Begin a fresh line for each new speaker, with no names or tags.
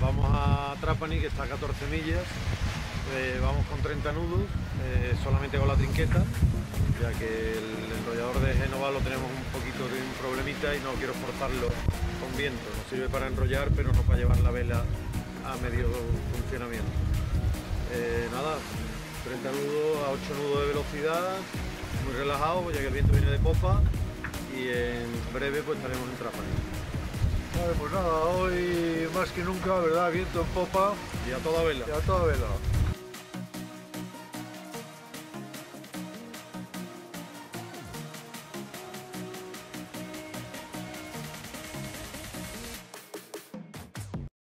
Vamos a Trapani, que está a 14 millas. Eh, vamos con 30 nudos, eh, solamente con la trinqueta, ya que el enrollador de Génova lo tenemos un poquito de un problemita y no quiero forzarlo con viento. Nos sirve para enrollar, pero no para llevar la vela a medio funcionamiento. Eh, nada, 30 nudos a 8 nudos de velocidad, muy relajado, ya que el viento viene de popa y en breve pues estaremos en Trapani.
Vale, pues nada, hoy más que nunca, ¿verdad? Viento en popa
Y a toda vela.
y a toda vela.